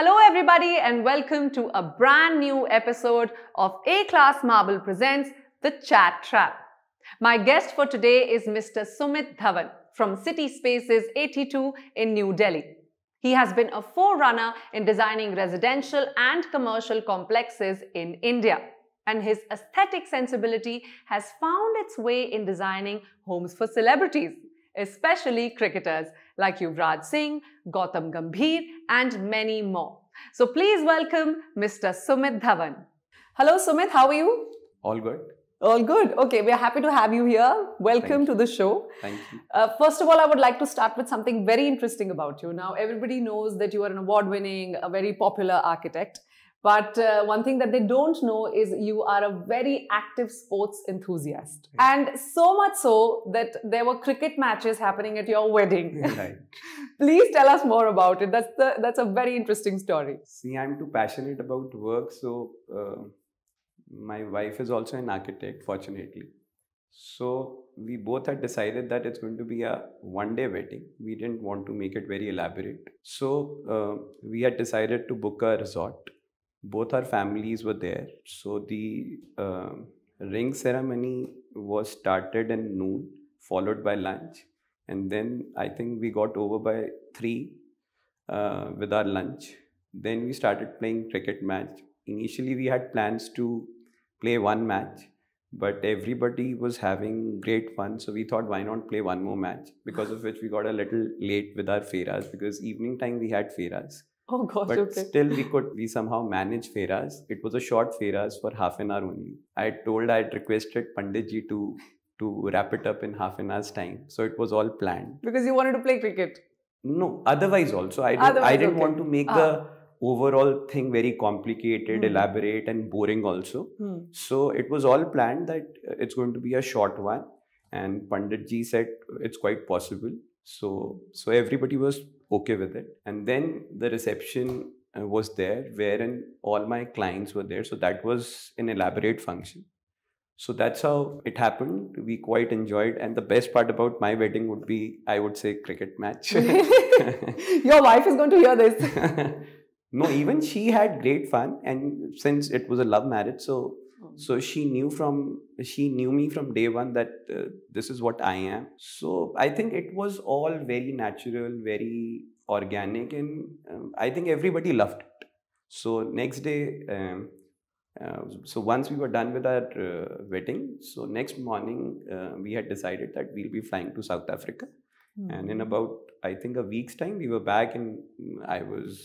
Hello, everybody, and welcome to a brand new episode of A Class Marble Presents The Chat Trap. My guest for today is Mr. Sumit Dhawan from City Spaces 82 in New Delhi. He has been a forerunner in designing residential and commercial complexes in India. And his aesthetic sensibility has found its way in designing homes for celebrities, especially cricketers like Yuvraj Singh, Gautam Gambhir, and many more. So please welcome Mr. Sumit Dhawan. Hello, Sumit, how are you? All good. All good. Okay, we are happy to have you here. Welcome Thank to the show. Thank you. Uh, first of all, I would like to start with something very interesting about you. Now, everybody knows that you are an award winning, a very popular architect. But uh, one thing that they don't know is you are a very active sports enthusiast. And so much so that there were cricket matches happening at your wedding. right. Please tell us more about it. That's, the, that's a very interesting story. See, I'm too passionate about work, so uh, my wife is also an architect, fortunately. So we both had decided that it's going to be a one-day wedding. We didn't want to make it very elaborate, so uh, we had decided to book a resort. Both our families were there, so the uh, ring ceremony was started at noon, followed by lunch, and then I think we got over by three uh, with our lunch. Then we started playing cricket match. Initially, we had plans to play one match, but everybody was having great fun. So we thought, why not play one more match? Because of which we got a little late with our feras because evening time we had feras. Oh, gosh, But okay. still, we could we somehow managed feras. It was a short feras for half an hour only. I told I had requested Panditji to to wrap it up in half an hour's time. So it was all planned. Because you wanted to play cricket. No, otherwise also I didn't, I didn't okay. want to make Ah. the overall thing very complicated, Hmm. elaborate, and boring also. Hmm. So it was all planned that uh, it's going to be a short one, and Panditji said it's quite possible. So so everybody was okay with it, and then the reception uh, was there, wherein all my clients were there. So that was an elaborate function. So that's how it happened. We quite enjoyed, and the best part about my wedding would be, I would say, cricket match. Your wife is going to hear this. no, even she had great fun, and since it was a love marriage, so so she knew from she knew me from day one that uh, this is what I am. So I think it was all very natural, very organic, and um, I think everybody loved it. So next day. Um, uh, so once we were done with our uh, wedding, so next morning uh, we had decided that we'll be flying to South Africa, and Hmm. in about I think a week's time we were back, and I was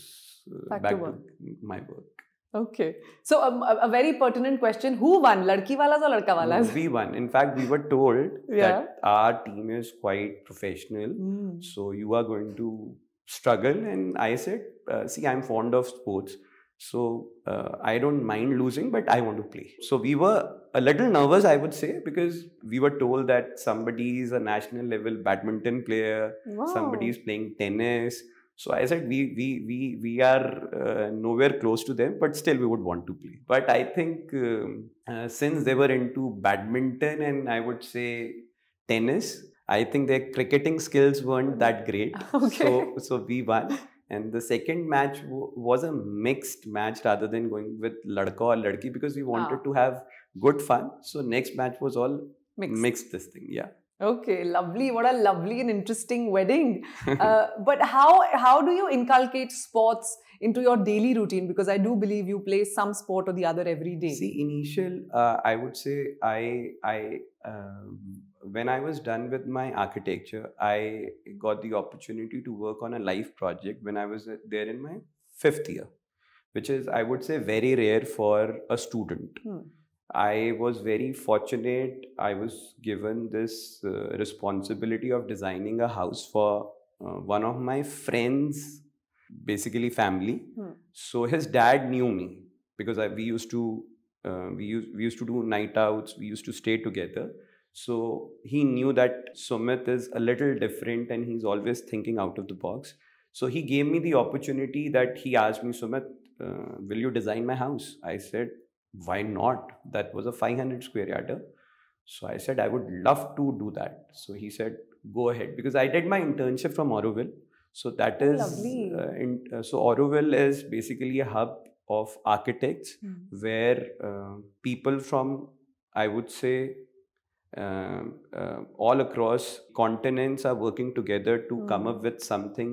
uh, Back to work. to my work. Okay. So um, a, a very pertinent question. Who won? Ladki walas or ladka walas? We won. In fact, we were told Yeah. that our team is quite professional, Hmm. so you are going to struggle. And I said, uh, see, I'm fond of sports. So uh, I don't mind losing, but I want to play. So we were a little nervous, I would say, because we were told that somebody is a national level badminton player, Wow. somebody is playing tennis. So I said we we we we are uh, nowhere close to them, but still we would want to play. But I think um, uh, since they were into badminton and I would say tennis, I think their cricketing skills weren't that great. Okay. So so we won. And the second match w- was a mixed match rather than going with ladka or ladki because we wanted Ah. to have good fun. So next match was all Mixed. mixed this thing. Yeah. Okay, lovely. What a lovely and interesting wedding. Uh, but how how do you inculcate sports into your daily routine? Because I do believe you play some sport or the other every day. See, initial, uh, I would say I, I, um, when I was done with my architecture, I got the opportunity to work on a life project when I was uh, there in my fifth year, which is, I would say, very rare for a student. Hmm. I was very fortunate. I was given this uh, responsibility of designing a house for uh, one of my friends, basically family. Hmm. So his dad knew me because I, we used to uh, we used we used to do night outs. We used to stay together. So he knew that Sumit is a little different and he's always thinking out of the box. So he gave me the opportunity that he asked me, Sumit, uh, will you design my house? I said, why not? That was a 500 square yarder. So I said, I would love to do that. So he said, go ahead. Because I did my internship from Auroville. So that lovely. uh, in, uh, so Auroville is basically a hub of architects Hmm. where uh, people from I would say um, uh, all across continents are working together to come Hmm. up with something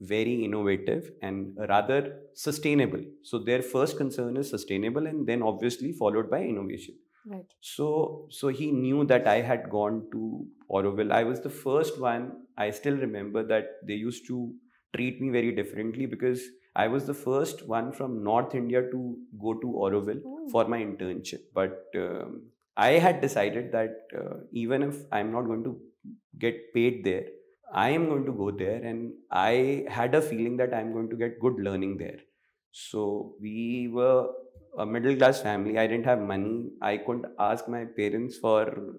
very innovative and rather sustainable. So their first concern is sustainable and then obviously followed by innovation. Right. So, so he knew that I had gone to Auroville. I was the first one. I still remember that they used to treat me very differently because I was the first one from North India to go to Auroville Oh. for my internship. But um, I had decided that uh, even if I'm not going to get paid there, I am going to go there, and I had a feeling that I'm going to get good learning there. So we were a middle class family. I didn't have money. I couldn't ask my parents for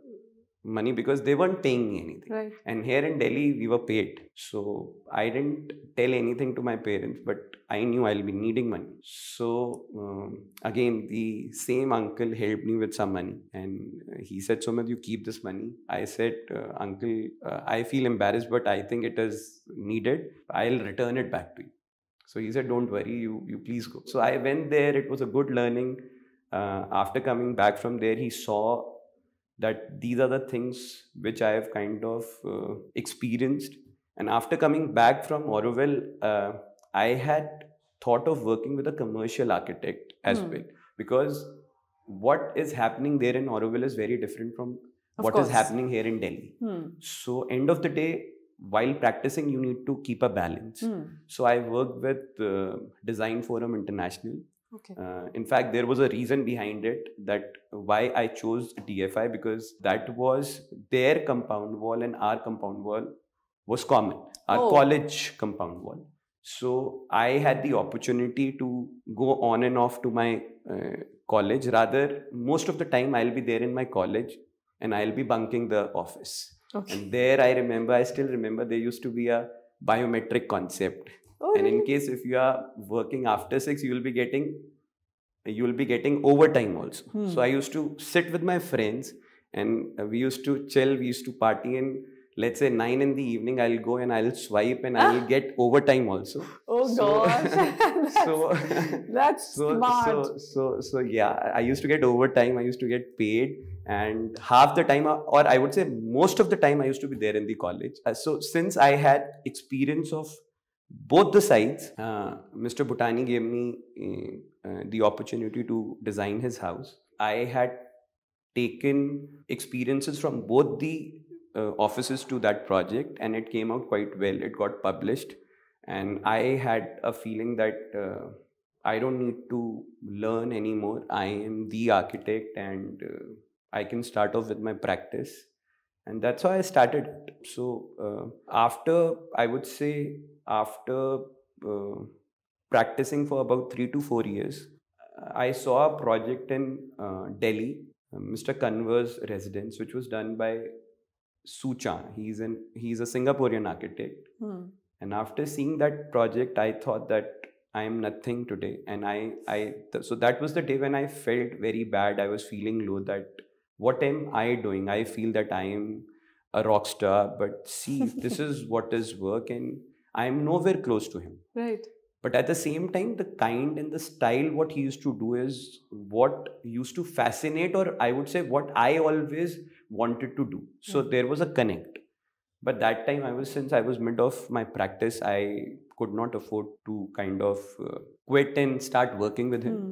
money because they weren't paying me anything. Right. And here in Delhi, we were paid. So I didn't tell anything to my parents, but I knew I'll be needing money. So um, again, the same uncle helped me with some money. And he said, Sumit, you keep this money. I said, uh, Uncle, uh, I feel embarrassed, but I think it is needed. I'll return it back to you. So he said, Don't worry, you, you please go. So I went there. It was a good learning. Uh, after coming back from there, he saw that these are the things which I have kind of uh, experienced. And after coming back from Auroville, uh, I had thought of working with a commercial architect as Hmm. well because what is happening there in Auroville is very different from Of what is course. happening here in Delhi. Hmm. So, end of the day, while practicing, you need to keep a balance. Hmm. So, I worked with uh, Design Forum International. Okay. Uh, in fact, there was a reason behind it that why I chose DFI because that was their compound wall and our compound wall was common, our Oh. college compound wall. So I had the opportunity to go on and off to my uh, college. Rather, most of the time I'll be there in my college and I'll be bunking the office. Okay. And there I remember, I still remember there used to be a biometric concept Oh, and in case if you are working after six you will be getting you will be getting overtime also Hmm. so i used to sit with my friends and we used to chill we used to party and let's say 9 in the evening i'll go and i'll swipe and i'll get overtime also oh so- gosh. that's, so that's so, smart. so so so yeah i used to get overtime i used to get paid and half the time or i would say most of the time i used to be there in the college Uh, so since i had experience of both the sides uh, mr bhutani gave me uh, uh, the opportunity to design his house. I had taken experiences from both the uh, offices to that project and it came out quite well. It got published and i had a feeling that uh, i don't need to learn anymore. I am the architect and uh, i can start off with my practice. And that's how i started. So after i would say after uh, practicing for about 3 to 4 years i saw a project in uh, delhi mr kanwar's residence which was done by Soo Chan. He's an he's a Singaporean architect. Hmm. And after seeing that project, I thought that I am nothing today. And I I th- so that was the day when I felt very bad. I was feeling low. That what am I doing? I feel that I am a rock star, but see, this is what is work, and I am nowhere close to him Right. but at the same time the kind and the style what he used to do is what used to fascinate or i would say what i always wanted to do so there was a connect but that time i was since i was mid of my practice i could not afford to kind of uh, quit and start working with him Hmm.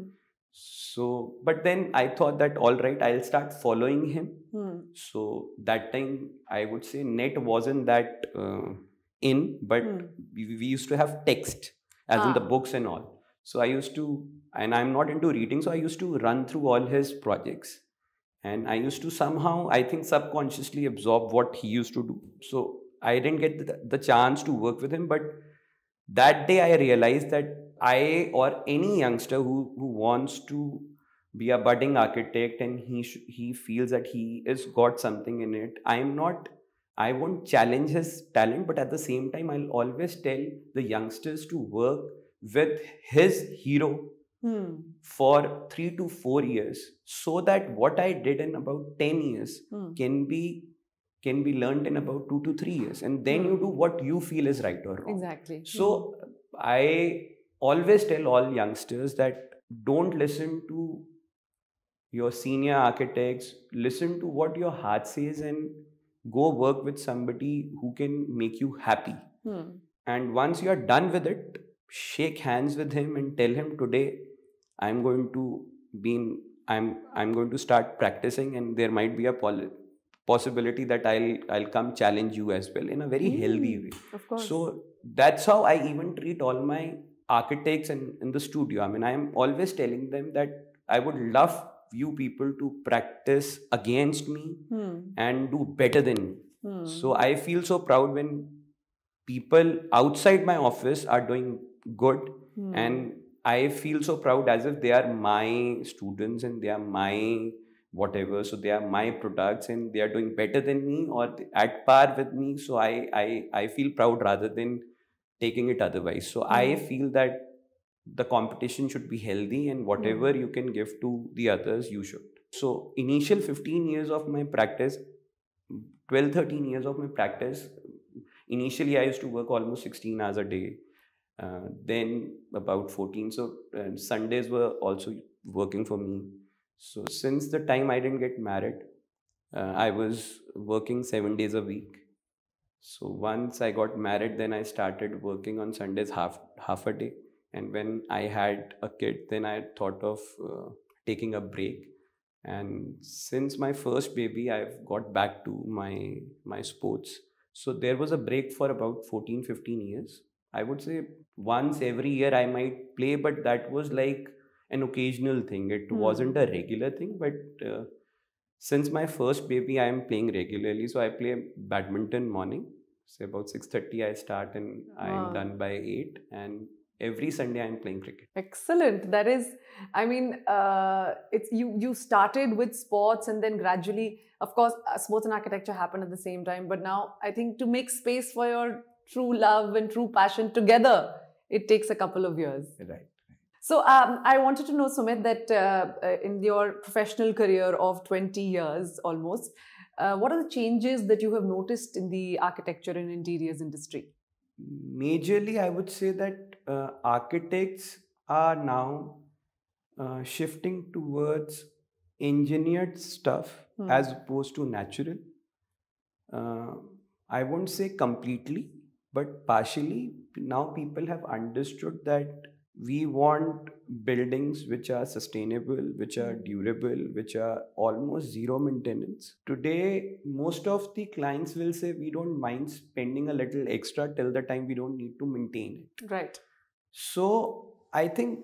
so but then i thought that all right i'll start following him Hmm. so that time i would say net wasn't that uh, in but Hmm. we, we used to have text as in the Ah. books and all so i used to and i'm not into reading so i used to run through all his projects and i used to somehow i think subconsciously absorb what he used to do so i didn't get the, the chance to work with him but that day i realized that i or any youngster who who wants to be a budding architect and he he feels that he is got something in it i'm not i won't challenge his talent but at the same time i'll always tell the youngsters to work with his hero Hmm. for 3 to 4 years so that what i did in about 10 years Hmm. can be can be learned in about two to three years and then you Hmm. do what you feel is right or wrong Exactly. so i always tell all youngsters that don't listen to your senior architects listen to what your heart says and go work with somebody who can make you happy Hmm. and once you are done with it shake hands with him and tell him today i'm going to be in, i'm i'm going to start practicing and there might be a possibility that i'll i'll come challenge you as well in a very healthy Hmm. way Of course. so that's how i even treat all my architects and in the studio i mean i am always telling them that i would love you people to practice against me Hmm. and do better than me Hmm. so I feel so proud when people outside my office are doing good, Hmm. and I feel so proud as if they are my students and they are my whatever. So they are my products and they are doing better than me or at par with me. So I I I feel proud rather than taking it otherwise. So I Hmm. feel that the competition should be healthy and whatever you can give to the others you should. So initial 15 years of my practice 12 13 years of my practice initially i used to work almost 16 hours a day. Uh, then about 14 so uh, sundays were also working for me. So since the time i didn't get married uh, i was working 7 days a week. So once i got married then i started working on sundays half half a day and when i had a kid then i thought of uh, taking a break. And since my first baby i've got back to my my sports. So there was a break for about 14 15 years. I would say once every year i might play but that was like an occasional thing. It Hmm. wasn't a regular thing but uh, since my first baby i am playing regularly. So i play badminton morning. Say about 6.30 i start and i am done by 8 and every sunday i am playing cricket Excellent. That is, I mean, uh, it's you. You started with sports, and then gradually, of course, uh, sports and architecture happened at the same time. But now, I think to make space for your true love and true passion together, it takes a couple of years. right So, um, I wanted to know, Sumit, that uh, uh, in your professional career of 20 years almost, uh, what are the changes that you have noticed in the architecture and interiors industry? majorly i would say that uh, architects are now uh, shifting towards engineered stuff Hmm. as opposed to natural uh, i won't say completely but partially now people have understood that we want buildings which are sustainable which are Hmm. durable which are almost zero maintenance today most of the clients will say we don't mind spending a little extra till the time we don't need to maintain it Right. So I think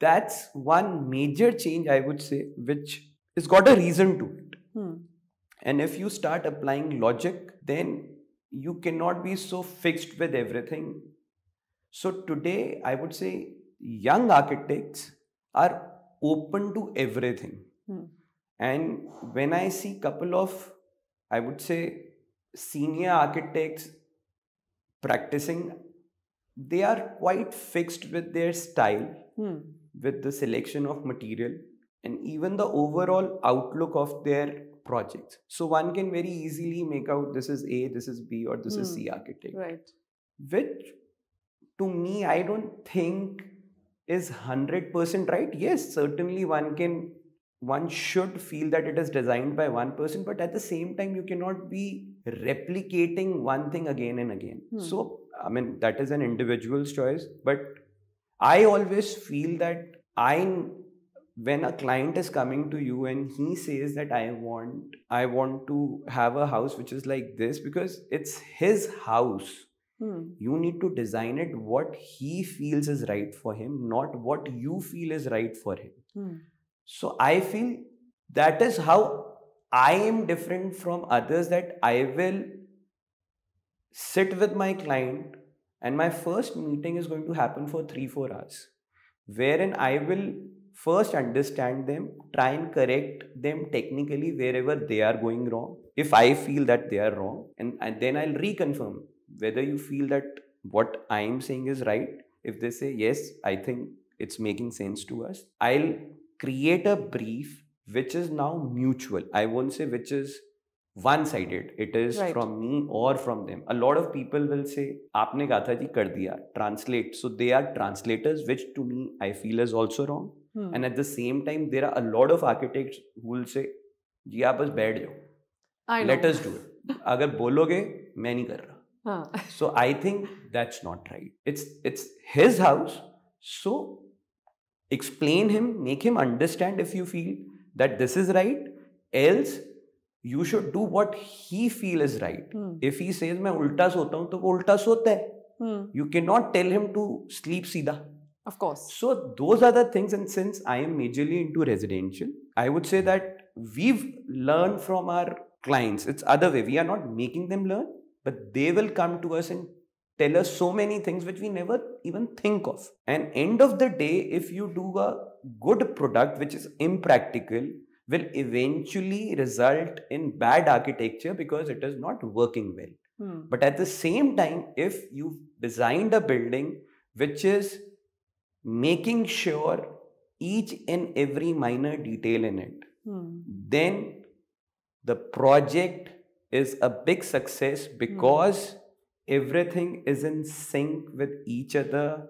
that's one major change I would say, which has got a reason to it. Hmm. And if you start applying logic, then you cannot be so fixed with everything. So today, I would say young architects are open to everything. Hmm. And when I see couple of, I would say, senior architects practicing, they are quite fixed with their style, Hmm. with the selection of material, and even the overall outlook of their projects. So one can very easily make out this is A, this is B, or this is Hmm. C architect Right. which to me i don't think is 100% right yes certainly one can one should feel that it is designed by one person but at the same time you cannot be replicating one thing again and again Hmm. so i mean that is an individual's choice but i always feel that i when a client is coming to you and he says that i want i want to have a house which is like this because it's his house Hmm. you need to design it what he feels is right for him not what you feel is right for him Hmm. so i feel that is how i am different from others that i will sit with my client and my first meeting is going to happen for 3 4 hours wherein i will first understand them try and correct them technically wherever they are going wrong. If i feel that they are wrong and, and then i'll reconfirm whether you feel that what i am saying is right. If they say yes i think it's making sense to us i'll create a brief which is now mutual. I won't say which is one sided it is Right. from me or from them a lot of people will say aapne kaha tha ji kar diya translate so they are translators which to me i feel is also wrong Hmm. and at the same time there are a lot of architects who will say जी आप बस बैठ जाओ I know. let us do it अगर बोलोगे मैं नहीं कर रहा Huh. so i think that's not right it's it's his house so explain him make him understand if you feel that this is right else you should do what he feel is right Hmm. if he says मैं उल्टा सोता हूँ तो वो उल्टा सोता है Hmm. you cannot tell him to sleep सीधा Of course. so those are the things and since i am majorly into residential i would say that we've learned from our clients it's other way we are not making them learn but they will come to us and tell us so many things which we never even think of and end of the day if you do a good product which is impractical will eventually result in bad architecture because it is not working well Hmm. but at the same time, if you've designed a building which is making sure each and every minor detail in it, Hmm. then the project is a big success because everything is in sync with each other.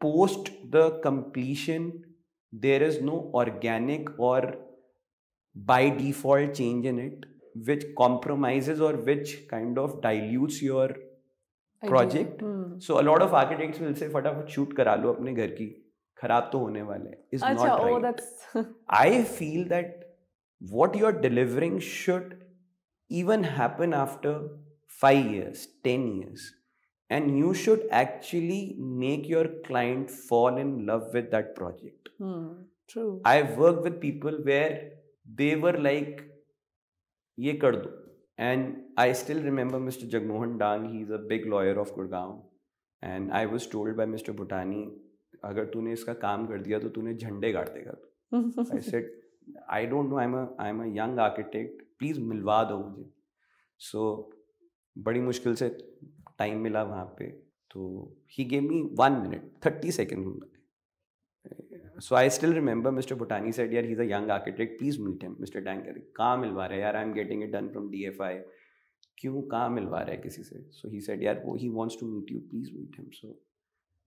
Post the completion, there is no organic or by default change in it which compromises or which kind of dilutes your Idea. project. Hmm. so a lot of architects will say फटाफट shoot करा लो अपने घर की खराब तो होने वाले हैं is Acha, not oh, right that's. I feel that what you're delivering should even happen after five years, 10 years. And you should actually make your client fall in love with that project. Hmm. True. I've worked with people where they were like ये कर दो. And I still remember mister Jagmohan Dang he is a big lawyer of Gurgaon and I was told by mister Bhutani अगर तूने इसका काम कर दिया तो तूने झंडे गाड़ देगा I said I don't know I am I am a young architect please मिलवा दो मुझे. सो बड़ी मुश्किल से टाइम मिला वहाँ पे। तो he gave me one minute thirty second So I still remember Mr. Bhutani said, यार he's a young architect, please meet him. Mr. Dang कह रहे कहाँ मिलवा रहा है यार I'm getting it done from DFI. क्यों कहाँ मिलवा रहा है किसी से So he said, यार वो he wants to meet you, please meet him. So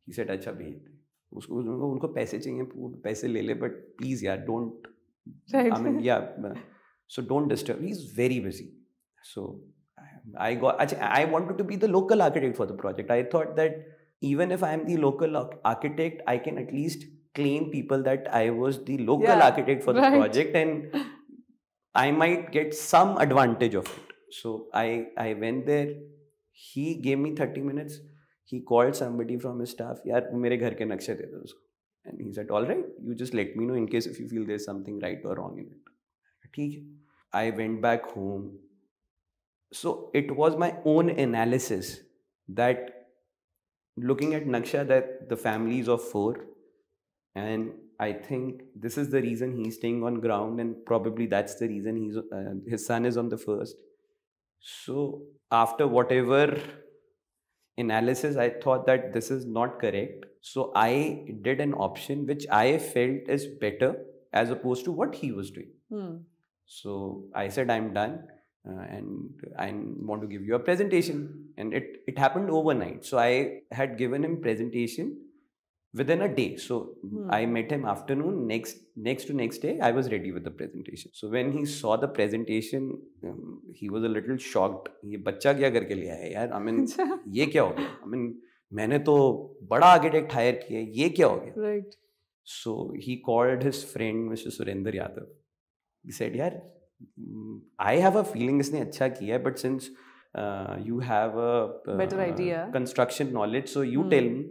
he said, अच्छा भेज दे उसको उनको उनको पैसे चाहिए वो पैसे ले ले बट प्लीज़ यार don't Right. I mean, yeah. uh, So don't disturb. He's very busy. So I- I got. actually, I wanted to be the local architect for the project. I thought that even if I am the local arch- architect, I can at least claim people that I was the local yeah, architect for right. the project and I might get some advantage of it. So I, I went there, he gave me 30 minutes. He called somebody from his staff, And he said, all right, you just let me know in case if you feel there's something right or wrong in it. I went back home. So it was my own analysis that looking at Naksha that the families of four, and I think this is the reason he's staying on ground and probably that's the reason he's uh, his son is on the first. So after whatever analysis i thought that this is not correct so i did an option which i felt is better as opposed to what he was doing Hmm. so i said i'm done uh, and i want to give you a presentation and it it happened overnight so i had given him presentation within a day so Hmm. i met him afternoon next next to next day i was ready with the presentation so when he saw the presentation um, he was a little shocked ये बच्चा क्या करके लिया है यार I mean अच्छा. ये क्या हो गया आई मीन मैंने तो बड़ा आर्किटेक्ट हायर किया है ये क्या हो गया Right. So he called his friend mister Surendra Yadav he said यार आई हैव अ फीलिंग इसने अच्छा किया है but since you have a Better idea. Construction knowledge so you Hmm. Tell me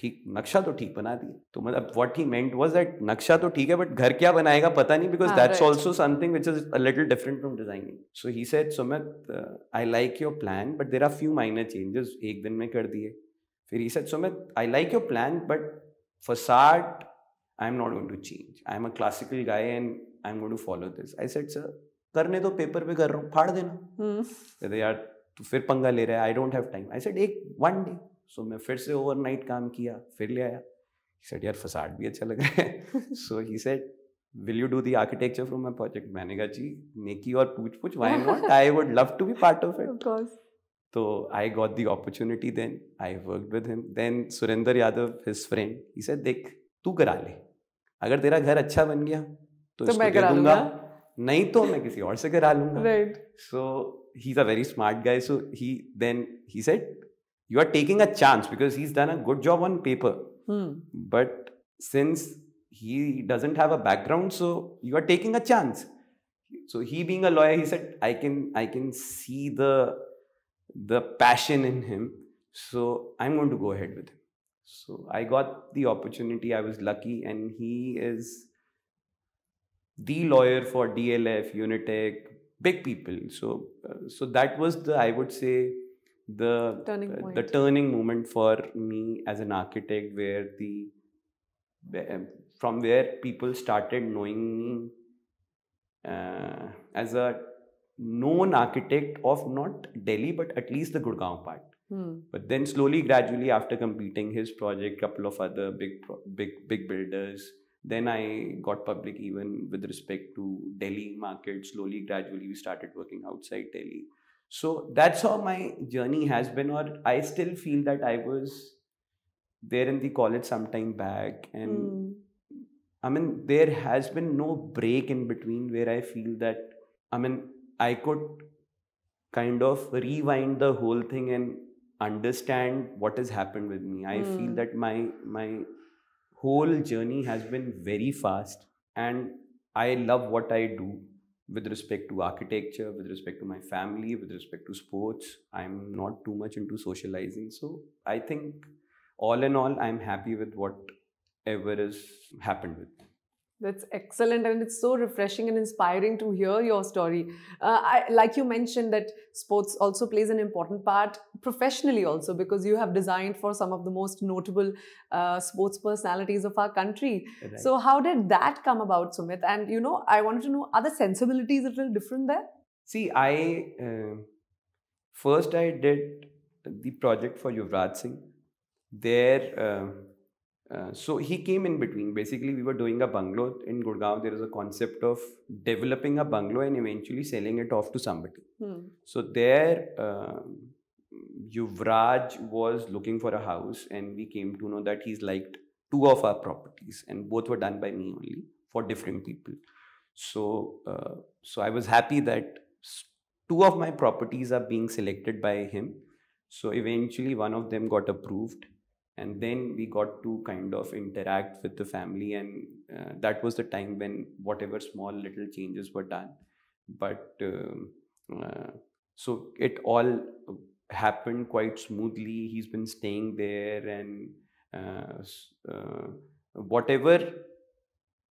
ठीक नक्शा तो ठीक बना दिया। तो मतलब what he meant was that नक्शा तो ठीक है बट घर क्या बनाएगा पता नहीं because that's also something which is a little different from designing so he said Sumit I like your plan but there are few minor changes एक दिन में कर दिए. फिर he said Sumit I like your plan but facade i'm not going to change. I'm a classical guy and i'm going to follow this. I said sir करने तो paper पे कर रहा हूँ फाड़ देना. Hmm. कहते यार तू फिर पंगा ले रहा है I don't have time I said एक वन डे सो मैं फिर से ओवर नाइट काम किया फिर ले आया। सेट यार फसाड भी अच्छा लग रहा है। So he said will you do the architecture from my project मैंने कहा जी नेकी और पूछ पूछ why not I would love to be part of it तो I got the opportunity then I work with him then Surendra Yadav his friend he said देख तू करा ले। अगर तेरा घर अच्छा बन गया तो, तो मैं करा लूँगा। नहीं तो मैं किसी और से करा लूँगा। Right so he is a very smart guy so he then he said you are taking a chance because he's done a good job on paper. Hmm. but since he doesn't have a background so you are taking a chance. So he being a lawyer he said i can i can see the the passion in him. So i'm going to go ahead with him. So i got the opportunity. I was lucky. And he is the lawyer for dlf unitech big people. So uh, so that was the i would say the Turning uh, point. the turning moment for me as an architect where the from where people started knowing me uh, as a known architect of not delhi but at least the gurgaon part Hmm. but then slowly gradually after completing his project couple of other big big big builders then i got public even with respect to delhi market slowly gradually we started working outside delhi so that's how my journey has been or i still feel that i was there in the college some time back and Hmm. I mean, there has been no break in between where I feel that, I mean, I could kind of rewind the whole thing and understand what has happened with me. I feel Hmm. that my my whole journey has been very fast, and I love what I do with respect to architecture, with respect to my family, with respect to sports. I'm not too much into socializing, so I think all in all, I'm happy with whatever has happened with me. That's excellent, and it's so refreshing and inspiring to hear your story. Uh, I, like you mentioned, that sports also plays an important part professionally, also because you have designed for some of the most notable uh, sports personalities of our country. Right. So, how did that come about, Sumit? And you know, I wanted to know are the sensibilities a little different there? See, I uh, first I did the project for Yuvraj Singh. There, uh, uh, so he came in between. Basically, we were doing a bungalow in Gurgaon. There is a concept of developing a bungalow and eventually selling it off to somebody. Hmm. So there, um Yuvraj was looking for a house, and we came to know that he's liked two of our properties, and both were done by me only for different people. So, uh, so I was happy that two of my properties are being selected by him. So eventually, one of them got approved, and then we got to kind of interact with the family, and uh, that was the time when whatever small little changes were done. But um, uh, so it all happened quite smoothly. He's been staying there, and uh, uh, whatever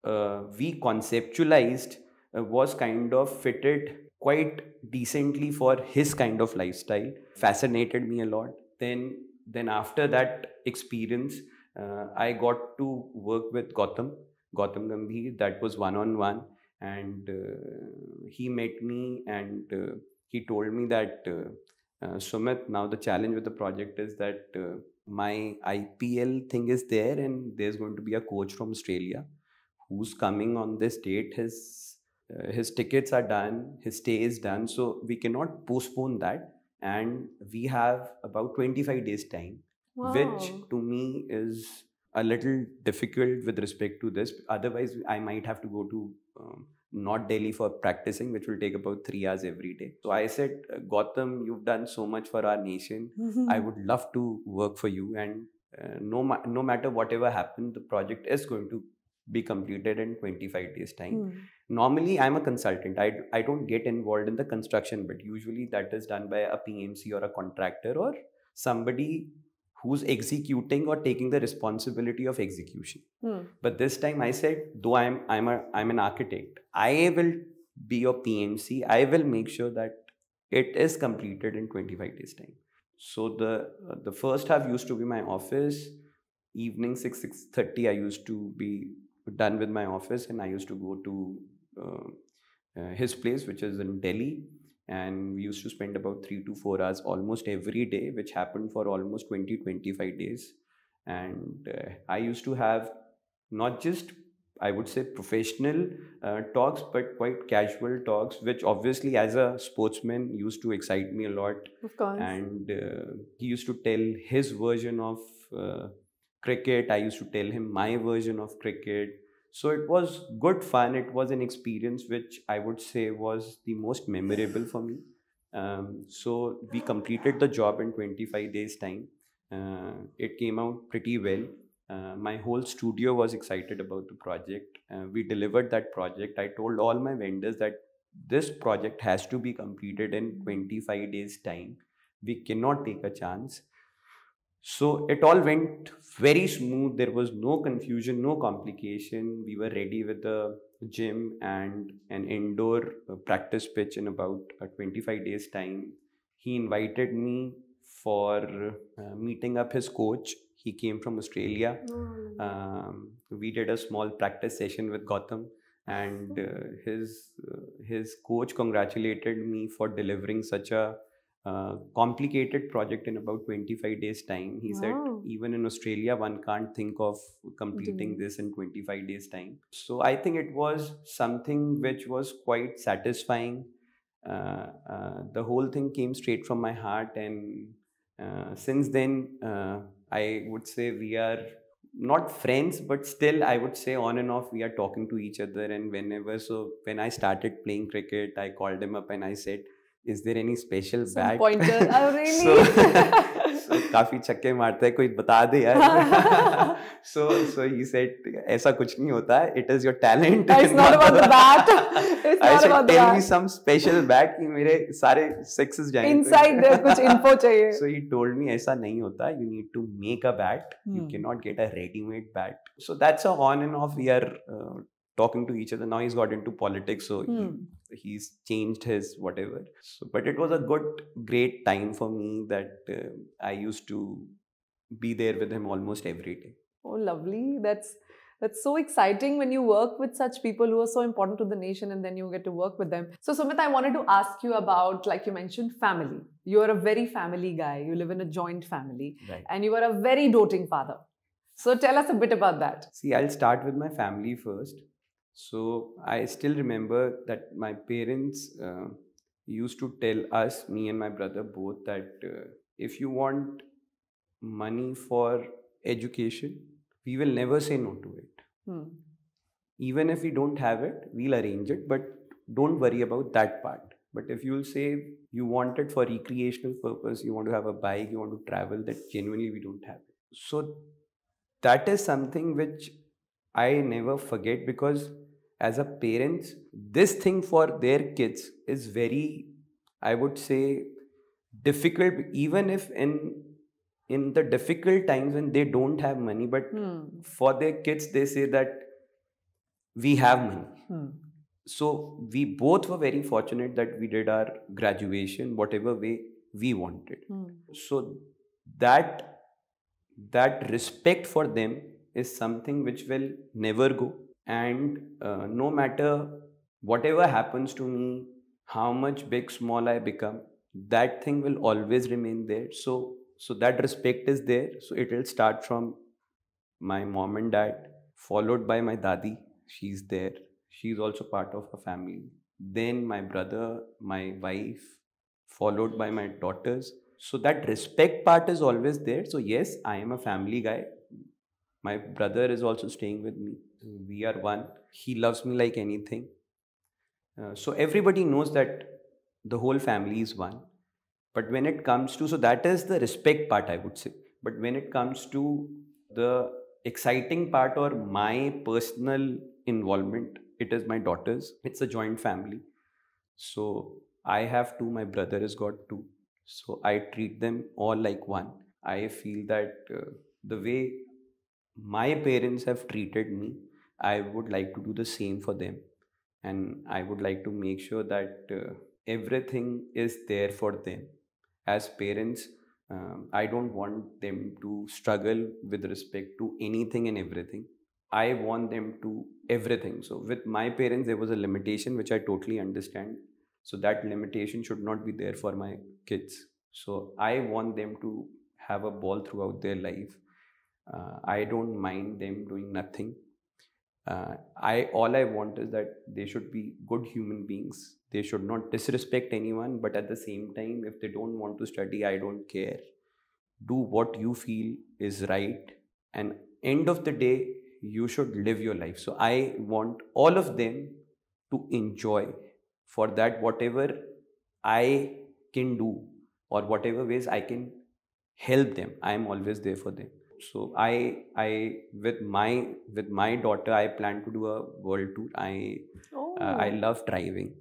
uh, we conceptualized uh, was kind of fitted quite decently for his kind of lifestyle. Fascinated me a lot. Then, then after that experience, uh, I got to work with Gautam, Gautam Gambhir. That was one on one, and uh, he met me and uh, he told me that. Uh, uh, Sumit, now the challenge with the project is that uh, my IPL thing is there, and there's going to be a coach from Australia who's coming on this date. His his tickets are done, his stay is done, so we cannot postpone that. And we have about 25 days time, which to me is a little difficult with respect to this. Otherwise, I might have to go to um, not Delhi for practicing, which will take about three hours every day. So I said, Gautam, you've done so much for our nation. I would love to work for you, and uh, no, ma- no matter whatever happened, the project is going to be completed in 25 days time. Hmm. normally i'm a consultant. I, I don't get involved in the construction but usually that is done by a pmc or a contractor or somebody who's executing or taking the responsibility of execution. Hmm. but this time i said though i'm i'm a i'm an architect i will be your pmc i will make sure that it is completed in 25 days time. So the uh, the first half used to be my office. Evening 6 6.30 i used to be done with my office and i used to go to uh, uh, his place which is in delhi and we used to spend about 3 to 4 hours almost every day which happened for almost 20 25 days and uh, i used to have not just I would say professional uh, talks, but quite casual talks, which obviously, as a sportsman, used to excite me a lot. Of course. And uh, he used to tell his version of uh, cricket. I used to tell him my version of cricket. So it was good fun. It was an experience which I would say was the most memorable for me. Um, so we completed the job in 25 days' time. Uh, it came out pretty well. Uh, my whole studio was excited about the project. Uh, we delivered that project. I told all my vendors that this project has to be completed in 25 days' time. We cannot take a chance. So it all went very smooth. There was no confusion, no complication. We were ready with the gym and an indoor uh, practice pitch in about uh, 25 days' time. He invited me for uh, meeting up his coach. He came from Australia. Oh. Um, we did a small practice session with Gautam, and uh, his uh, his coach congratulated me for delivering such a uh, complicated project in about 25 days time. He Wow. said even in australia one can't think of completing Doing this in 25 days time. So i think it was something which was quite satisfying. Uh, uh, the whole thing came straight from my heart and uh, since then uh, i would say we are not friends but still i would say on and off we are talking to each other. And whenever so when i started playing cricket i called him up and i said is there any special bat काफ़ी छक्के मारते हैं कोई बता दे यार। सो सो he said ऐसा कुछ नहीं होता है it is your talent it's not about the bat it's not about that tell me some special bat कि मेरे सारे सेक्सेस जाएँगे इनसाइड देयर कुछ इन्फो चाहिए। सो ही टोल्ड मी ऐसा नहीं होता you need to make a bat you can not get a readymade bat so that's a on and off we are talking to each other now he is got into politics so he's changed his whatever so but it was a good great time for me that uh, i used to be there with him almost every day Oh, lovely. That's that's so exciting when you work with such people who are so important to the nation and then you get to work with them. So, Sumit, I wanted to ask you about, like you mentioned, family. You're a very family guy. You live in a joint family right and you are a very doting father. So, tell us a bit about that. See, I'll start with my family first. So I still remember that my parents uh, used to tell us, me and my brother both, that uh, if you want money for education, we will never say no to it. Hmm. Even if we don't have it, we'll arrange it, but don't worry about that part. But if you'll say you want it for recreational purpose, you want to have a bike, you want to travel, that genuinely we don't have it. So that is something which I never forget because as a parents, this thing for their kids is very, I would say, difficult. Even if in in the difficult times when they don't have money, but Hmm. for their kids they say that we have money. Hmm. So we both were very fortunate that we did our graduation whatever way we wanted Hmm. so that that respect for them is something which will never go and uh, no matter whatever happens to me how much big small i become that thing will always remain there. So so that respect is there. So it will start from my mom and dad followed by my dadi. She's there. She's also part of a family. Then my brother my wife followed by my daughters. So that respect part is always there. So yes i am a family guy. My brother is also staying with me we are one. He loves me like anything. Uh, so everybody knows that the whole family is one. But when it comes to so that is the respect part i would say. But when it comes to the exciting part or my personal involvement it is my daughters. It's a joint family. So i have two my brother has got two. So i treat them all like one. I feel that uh, the way my parents have treated me i would like to do the same for them. And i would like to make sure that uh, everything is there for them. As parents um, i don't want them to struggle with respect to anything and everything. I want them to everything. So with my parents there was a limitation which i totally understand. So that limitation should not be there for my kids. So i want them to have a ball throughout their life. Uh, i don't mind them doing nothing uh, I all I want is that they should be good human beings. They should not disrespect anyone, but at the same time, if they don't want to study, I don't care. Do what you feel is right, and end of the day, you should live your life. So I want all of them to enjoy. For that, whatever I can do or whatever ways I can help them, I am always there for them so i i with my with my daughter i plan to do a world tour. I Oh. uh, i love driving.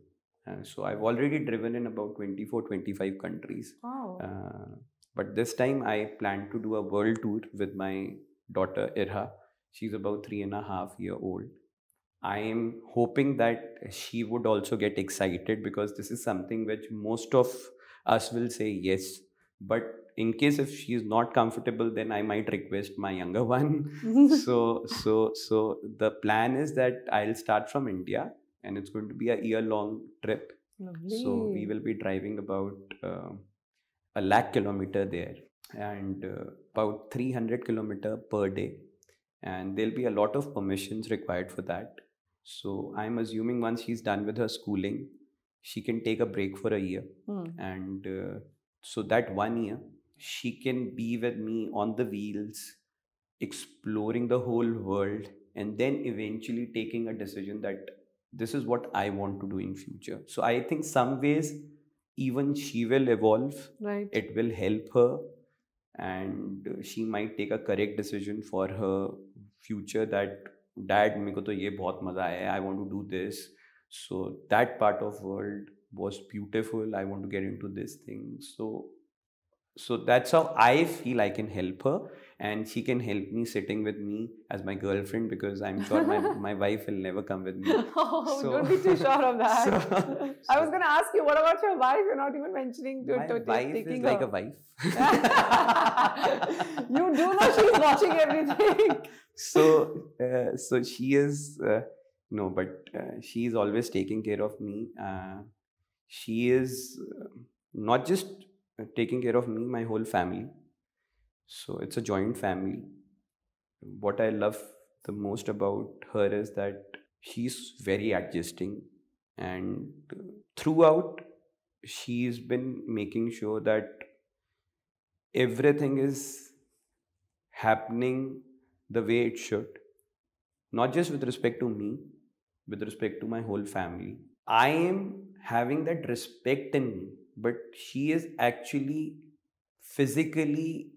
Uh, so i've already driven in about 24 25 countries. Wow. uh, but this time i plan to do a world tour with my daughter irha. She's about three and a half year old. I am hoping that she would also get excited because this is something which most of us will say yes but in case if she's not comfortable then i might request my younger one. So so so the plan is that i'll start from india and it's going to be a year long trip. So we will be driving about uh, a lakh kilometer there and uh, about 300 kilometer per day. And there'll be a lot of permissions required for that. So i'm assuming once she's done with her schooling she can take a break for a year. Hmm. and uh, so that one year she can be with me on the wheels exploring the whole world and then eventually taking a decision that this is what i want to do in future so i think some ways even she will evolve Right. it will help her and she might take a correct decision for her future that dad मेरे को तो ये बहुत मजा आया है I want to do this so that part of world was beautiful I want to get into this thing so so that's how I feel I can help her and she can help me sitting with me as my girlfriend because I'm sure my, my wife will never come with me Oh, So- don't be too sure of that. so- I was going to ask you, what about your wife? You're not even mentioning to, my to, wife taking is like her. a wife you do know she's watching everything. so uh, so she is uh, no but uh, she is always taking care of me uh, she is uh, not just uh, taking care of me my whole family. So it's a joint family. What i love the most about her is that she's very adjusting and throughout she's been making sure that everything is happening the way it should. Not just with respect to me with respect to my whole family. I am having that respect in me but she is actually physically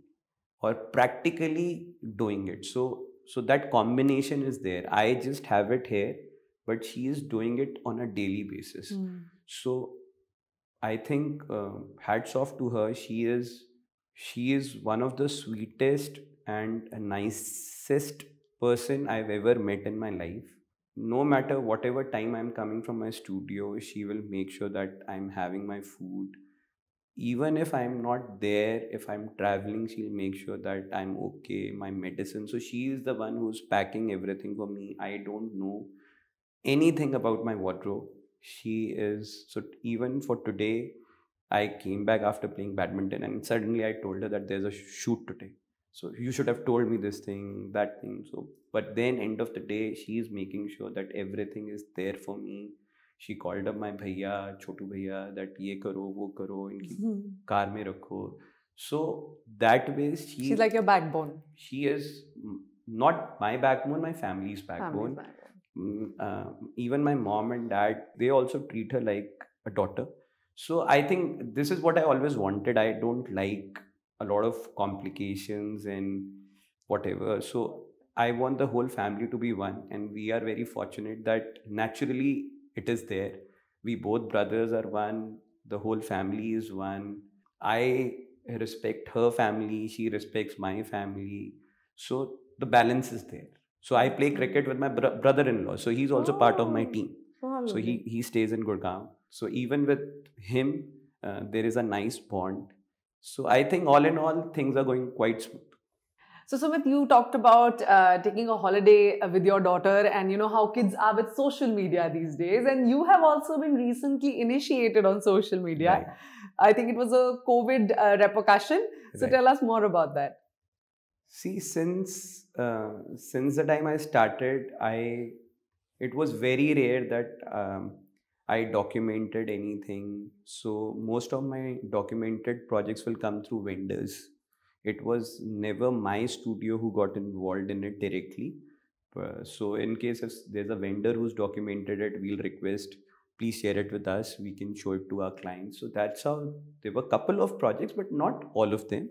or practically doing it. So so that combination is there. I just have it here but she is doing it on a daily basis. Hmm. so i think uh, hats off to her. She is she is one of the sweetest and nicest person i've ever met in my life no matter whatever time i'm coming from my studio she will make sure that i'm having my food. Even if i'm not there if i'm traveling she'll make sure that i'm okay my medicine. So she is the one who's packing everything for me. I don't know anything about my wardrobe. She is so even for today i came back after playing badminton and suddenly i told her that there's a shoot today so you should have told me this thing that thing so but then end of the day she is making sure that everything is there for me she called up my bhaiya chotu bhaiya that ye karo wo karo inki Hmm. car mein rakho so that way she She's like your backbone. she is not my backbone my family's Family's backbone backbone. Mm, uh, even my mom and dad they also treat her like a daughter so i think this is what i always wanted i don't like a lot of complications and whatever so i want the whole family to be one and we are very fortunate that naturally it is there we both brothers are one the whole family is one i respect her family she respects my family so the balance is there so I play cricket with my bro- brother-in-law. So he's also part of my Oh, team. So, So he he stays in Gurgaon. So even with him, uh, there is a nice bond. So I think all in all, things are going quite smooth. So, Sumit, you talked about uh, taking a holiday uh, with your daughter and you know how kids are with social media these days. And you have also been recently initiated on social media. Right, I think it was a COVID uh, repercussion. So, right. tell us more about that. See, since uh, since the time I started, I it was very rare that um, I documented anything. So most of my documented projects will come through vendors. It was never my studio who got involved in it directly. Uh, so in case if there's a vendor who's documented it, we'll request please share it with us. We can show it to our clients. So that's how there were a couple of projects, but not all of them.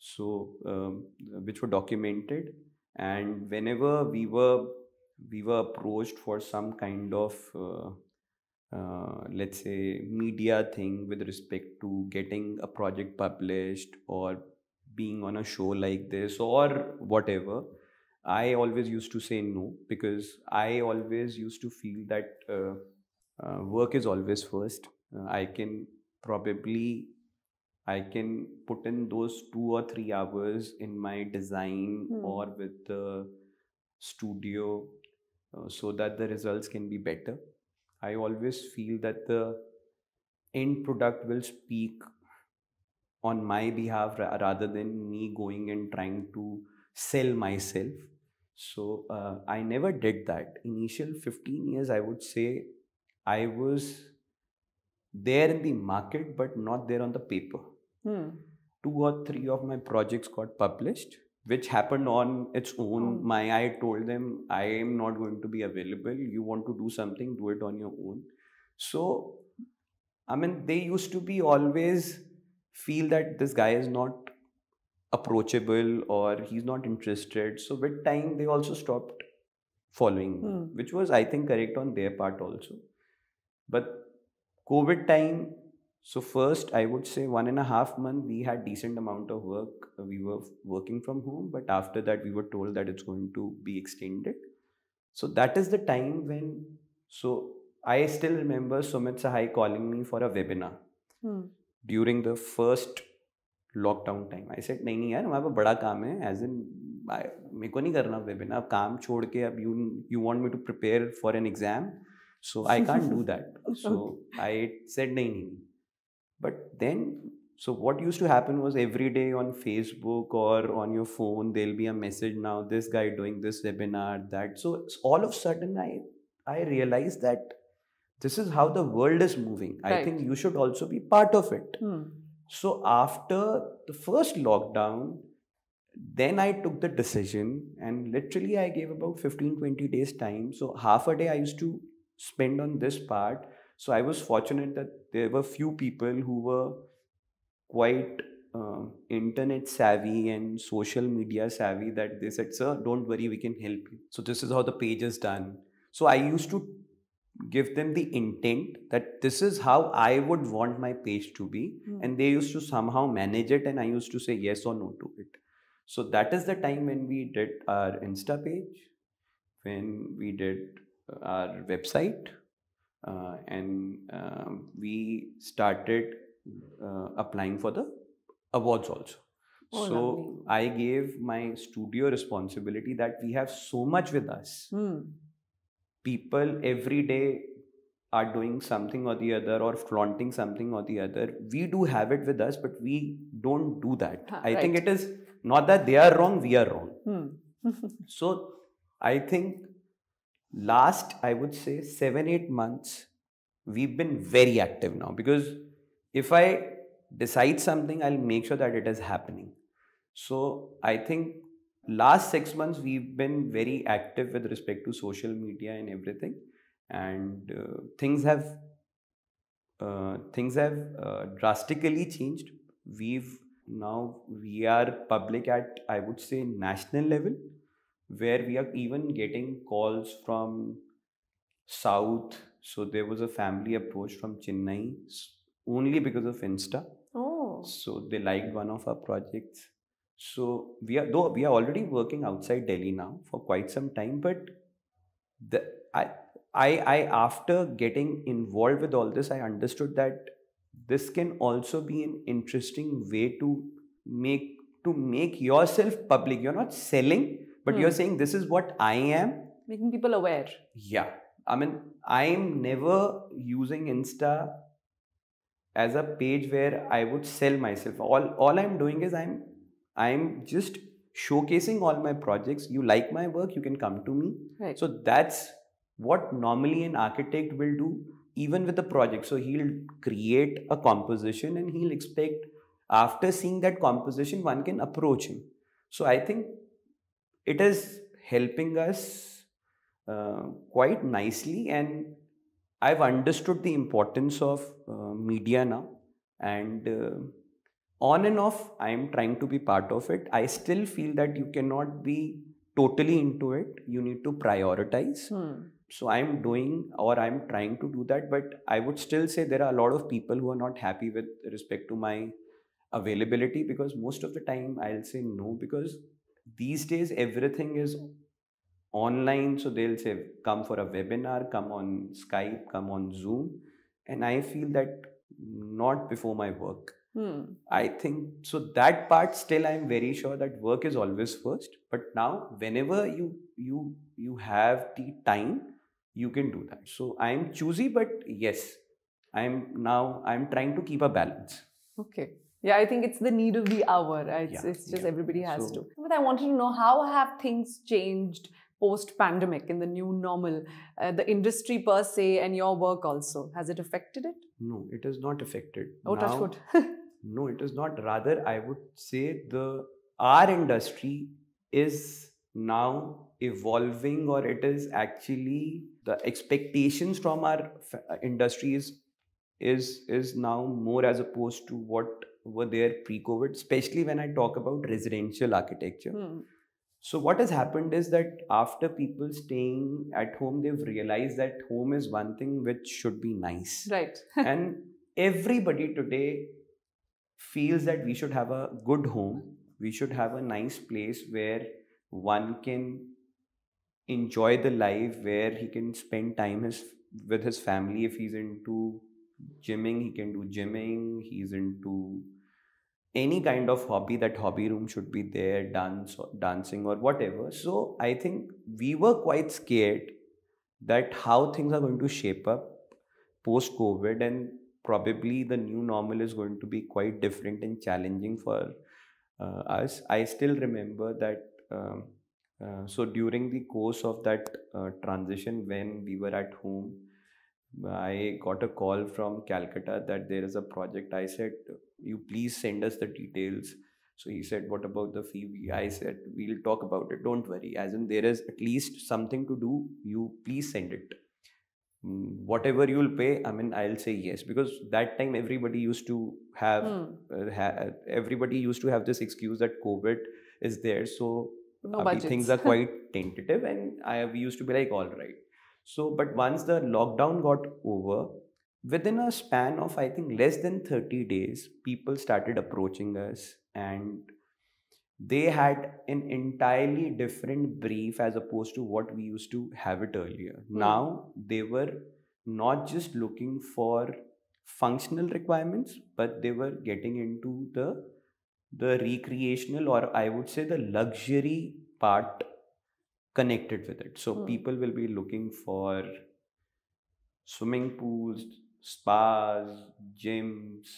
So um, which were documented, and whenever we were we were approached for some kind of uh, uh, let's say media thing with respect to getting a project published or being on a show like this or whatever i always used to say no because i always used to feel that uh, uh, work is always first uh, i can probably i can put in those two or three hours in my design Hmm. or with the studio uh, so that the results can be better i always feel that the end product will speak on my behalf ra- rather than me going and trying to sell myself. So uh, i never did that. Initial 15 years i would say i was there in the market but not there on the paper. Hmm. two or three of my projects got published which happened on its own. Oh. my i told them i am not going to be available. You want to do something do it on your own. So i mean they used to be always feel that this guy is not approachable or he's not interested. So with time they also stopped following me Hmm. which was i think correct on their part also. But covid time so first i would say one and a half month we had decent amount of work we were working from home but after that we were told that it's going to be extended so that is the time when so i still remember sumit sahai calling me for a webinar Hmm. during the first lockdown time I set नहीं नहीं यार हमारे पास बड़ा काम है as in मेरे को नहीं करना वेबिनार काम छोड़ के अब you you want me to prepare for an exam so I can't do that so I said नहीं नहीं But then, so what used to happen was every day on Facebook or on your phone, there'll be a message now, this guy doing this webinar, that. So all of a sudden, I, I realized that this is how the world is moving. Right. I think you should also be part of it. Hmm. So after the first lockdown, then I took the decision and literally I gave about 15 20 days time. So half a day I used to spend on this part so I was fortunate that there were few people who were quite uh, internet savvy and social media savvy that they said, Sir, don't worry, we can help you. So this is how the page is done. So I used to give them the intent that this is how I would want my page to be Hmm. and they used to somehow manage it and i used to say yes or no to it so that is the time when we did our insta page when we did our website uh, and um, we started uh, applying for the awards also Oh, so lovely. i gave my studio responsibility that we have so much with us Hmm. people every day are doing something or the other or flaunting something or the other we do have it with us but we don't do that Huh, i think it is not that they are wrong we are wrong Hmm. so i think last i would say 7 8 months we've been very active now. Because if i decide something i'll make sure that it is happening. So i think last 6 months we've been very active with respect to social media and everything. And uh, things have uh, things have uh, drastically changed. We've now we are public at i would say national level where we are even getting calls from south. So there was a family approach from chennai only because of insta. Oh. so they liked one of our projects. So we are though we are already working outside delhi now for quite some time but the i i i after getting involved with all this i understood that this can also be an interesting way to make to make yourself public. You're not selling but you're Hmm. saying this is what i am Making people aware. yeah. I mean, I'm never using Insta as a page where I would sell myself. All all I'm doing is I'm I'm just showcasing all my projects. You like my work, you can come to me. Right. So that's what normally an architect will do even with a project so he'll create a composition and he'll expect after seeing that composition one can approach him so i think it is helping us uh, quite nicely and i've understood the importance of uh, media now. And uh, on and off i am trying to be part of it. I still feel that you cannot be totally into it. You need to prioritize. Hmm. so i'm doing or i'm trying to do that. But i would still say there are a lot of people who are not happy with respect to my availability because most of the time i'll say no because these days everything is online so they'll say come for a webinar come on skype come on zoom and i feel that not before my work Hmm. I think so. That part still, I'm very sure that work is always first. But now, whenever you you you have the time, you can do that. So I'm choosy, but yes, I'm now I'm trying to keep a balance. Okay. Yeah, I think it's the need of the hour. It's, Yeah, it's just yeah. everybody has So- to. But I wanted to know how have things changed post pandemic in the new normal? Uh, the industry per se and your work also. Has it affected it? No, it is not affected. Oh, touch Now-. No, it is not. Rather, I would say the our industry is now evolving, or it is actually the expectations from our f- uh, industry is is is now more as opposed to what were there pre-COVID. Especially when I talk about residential architecture. Hmm. So what has happened is that after people staying at home, they've realized that home is one thing which should be nice Right. and everybody today feels that we should have a good home we should have a nice place where one can enjoy the life where he can spend time his, with his family if he's into gymming he can do gymming he's into any kind of hobby that hobby room should be there dance or dancing or whatever. So i think we were quite scared that how things are going to shape up post covid and probably the new normal is going to be quite different and challenging for uh, us. I still remember that um, uh, so during the course of that uh, transition when we were at home i got a call from calcutta that there is a project. I said you please send us the details. So he said what about the fee? I said we'll talk about it. Don't worry. As in there is at least something to do you please send it. Whatever you'll pay i mean i'll say yes. Because that time everybody used to have Hmm. uh, ha- everybody used to have this excuse that covid is there. So No things are quite tentative and I we used to be like all right so but once the lockdown got over within a span of I think less than 30 days people started approaching us and they had an entirely different brief as opposed to what we used to have it earlier. Hmm. Now they were not just looking for functional requirements but they were getting into the the recreational or i would say the luxury part connected with it. So Hmm. people will be looking for swimming pools spas gyms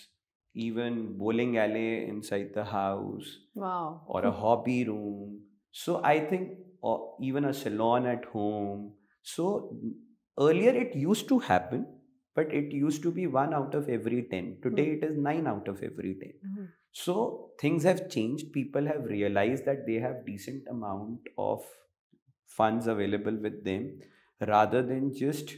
even bowling alley inside the house Wow. or a hobby room. So i think or even a salon at home. So earlier it used to happen but it used to be one out of every 10 today it is 9 out of every 10 Mhm. so things have changed. People have realized that they have decent amount of funds available with them rather than just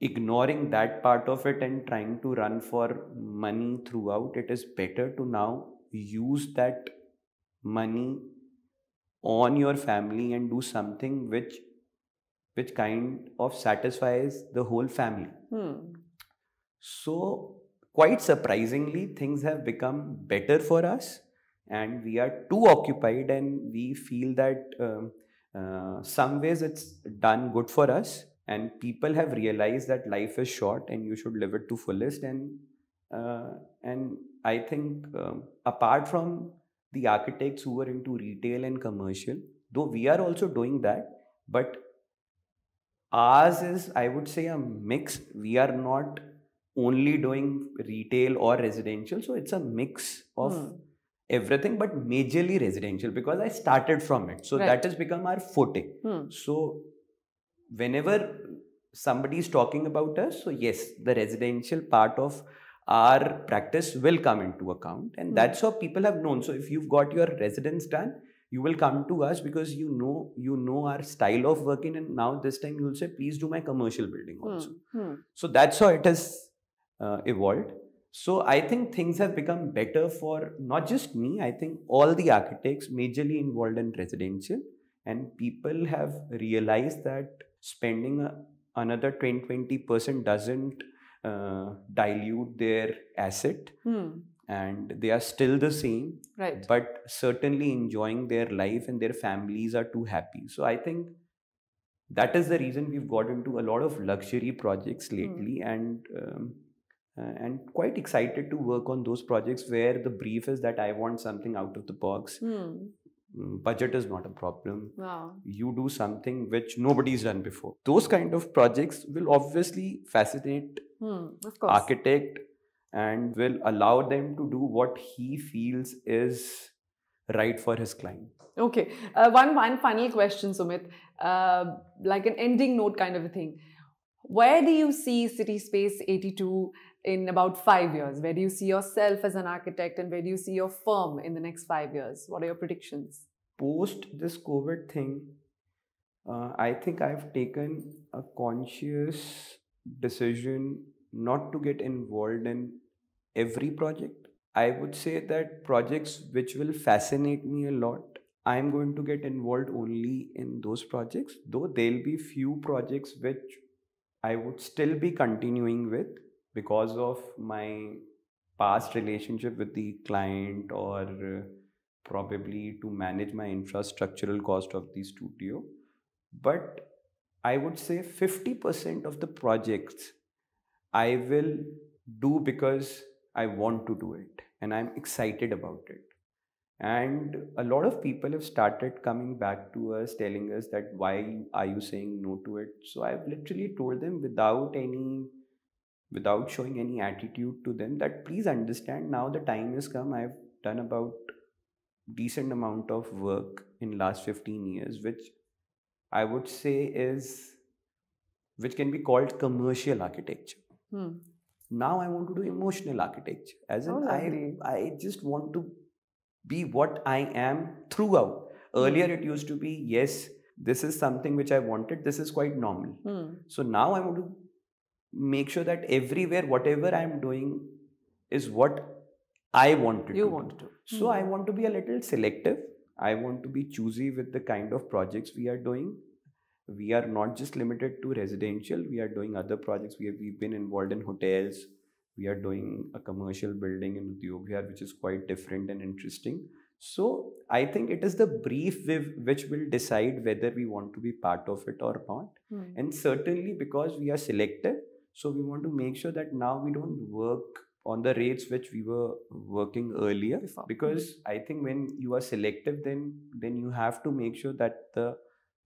ignoring that part of it and trying to run for money throughout it is better to now use that money on your family and do something which which kind of satisfies the whole family Hmm. so, quite surprisingly, things have become better for us, and we are too occupied, and we feel that um, uh, some ways it's done good for us, and people have realized that life is short and you should live it to fullest. And uh, and I think um, apart from the architects who are into retail and commercial, though we are also doing that, but ours is i would say a mix we are not only doing retail or residential so it's a mix of Hmm. Everything but majorly residential because i started from it so Right. that has become our footing Hmm. so whenever somebody is talking about us, so yes, the residential part of our practice will come into account, and Hmm. that's how people have known. So if you've got your residence done, you will come to us because you know you know our style of working, and now this time you will say, please do my commercial building also. Hmm, hmm. So that's how it has uh, evolved. So I think things have become better for not just me, I think all the architects majorly involved in residential and people have realized that spending a, another 10 20% doesn't uh, dilute their asset Hmm. and they are still the same Right. but certainly enjoying their life and their families are too happy so i think that is the reason we've got into a lot of luxury projects lately and um, and quite excited to work on those projects where the brief is that i want something out of the box Hmm. Mm, budget is not a problem Wow. you do something which nobody's done before those kind of projects will obviously fascinate. Of course. architect and will allow them to do what he feels is right for his client. Okay. Uh, one one final question, Sumit. Uh, like an ending note kind of a thing. Where do you see City Space 82 in about five years? Where do you see yourself as an architect and where do you see your firm in the next five years? What are your predictions? Post this COVID thing, uh, I think I've taken a conscious decision not to get involved in every project. I would say that projects which will fascinate me a lot, I'm going to get involved only in those projects, though there'll be few projects which I would still be continuing with because of my past relationship with the client or probably to manage my infrastructural cost of the studio. But I would say 50% of the projects I will do because I want to do it and I'm excited about it. And a lot of people have started coming back to us telling us that why are you saying no to it? So I've literally told them without any without showing any attitude to them that please understand now the time has come. I've done about decent amount of work in last 15 years which i would say is which can be called commercial architecture. Hmm. now i want to do emotional architecture as in Oh, i i just want to be what i am throughout. Earlier it used to be yes this is something which i wanted this is quite normal. Hmm. so now I want to make sure that everywhere, whatever I'm doing, is what I You to. want do. to. So Hmm. I want to be a little selective. I want to be choosy with the kind of projects we are doing. We are not just limited to residential. We are doing other projects. We have, we've been involved in hotels. We are doing a commercial building in Udyog Vihar, which is quite different and interesting. So I think it is the brief which will decide whether we want to be part of it or not Hmm. and certainly because we are selective so we want to make sure that now we don't work on the rates which we were working earlier because i think when you are selective then then you have to make sure that the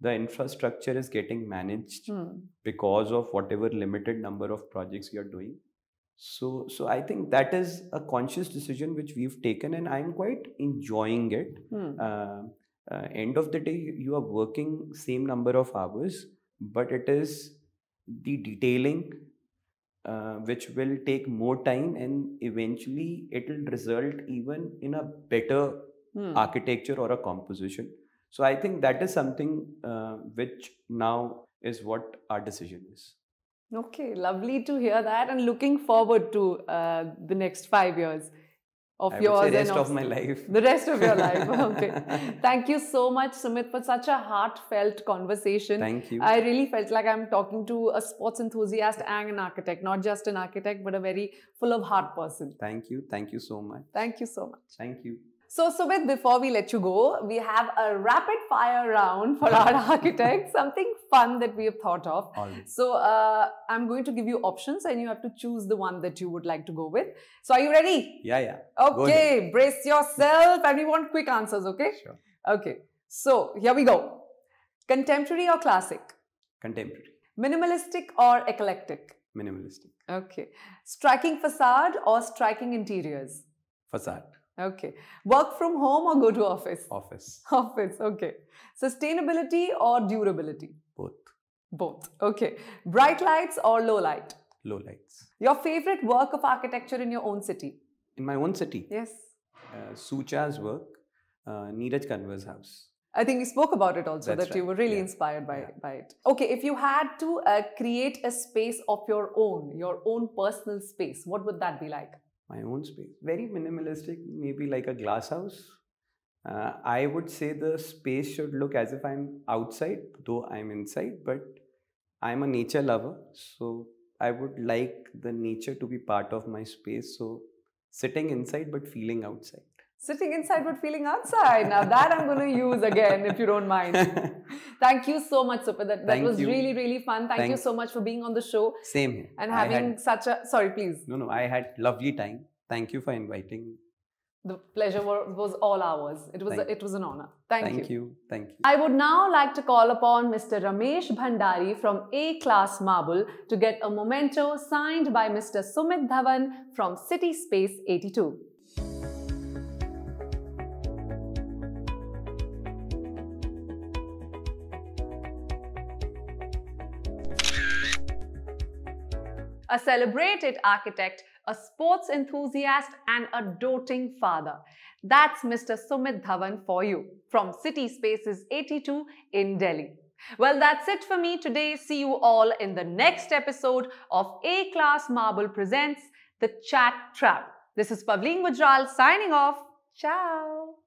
the infrastructure is getting managed Hmm. because of whatever limited number of projects you are doing so so i think that is a conscious decision which we've taken and i'm quite enjoying it Hmm. uh, uh, end of the day you- you are working same number of hours but it is the detailing uh, which will take more time and eventually it will result even in a better Hmm. architecture or a composition. So i think that is something uh, which now is what our decision is. Okay, lovely to hear that, and looking forward to uh, the next five years of i yours would say rest of my life the rest of your life. okay, thank you so much, Sumit, for such a heartfelt conversation. thank you I really felt like I'm talking to a sports enthusiast and an architect, not just an architect, but a very full of heart person. thank you thank you so much Thank you so much. thank you So, Sumit, before we let you go, we have a rapid fire round for our architects, something fun that we have thought of. always So, uh, I'm going to give you options and you have to choose the one that you would like to go with. So, are you ready? yeah yeah Okay, brace yourself and we want quick answers, okay? sure Okay, so here we go. Contemporary or classic? contemporary Minimalistic or eclectic? minimalistic Okay. Striking facade or striking interiors? facade Okay. Work from home or go to office? office Office, okay. Sustainability or durability? both Both. Okay. Bright lights or low light? Low lights. Your favorite work of architecture in your own city? In my own city, Yes. uh, Soo Chan's work, uh, Neeraj Kanwar's house. I think we spoke about it also That's that you were really Yeah. inspired by, Yeah. by it. Okay, if you had to uh, create a space of your own, your own personal space, what would that be like? My own space. Very minimalistic, maybe like a glass house. Uh, I would say the space should look as if I'm outside, though I'm inside, but I'm a nature lover. So I would like the nature to be part of my space. So sitting inside but feeling outside. Sitting inside but feeling outside. Now that I'm going to use again, if you don't mind. Thank you so much, Super. That, that was you. really, really fun. Thank, you so much for being on the show Same here. and having had- such a. Sorry, please. no, no, I had lovely time. Thank you for inviting. The pleasure wa- was all ours. It was, a, it was an honor. Thank, you. Thank you. Thank you. I would now like to call upon Mr. Ramesh Bhandari from A Class Marble to get a memento signed by Mr. Sumit Dhawan from City Space 82. A celebrated architect, a sports enthusiast, and a doting father. That's Mr. Sumit Dhawan for you from City Spaces 82 in Delhi. Well, that's it for me today. See you all in the next episode of A Class Marble Presents The Chat Trap. This is Pavleen Gujral signing off. Ciao.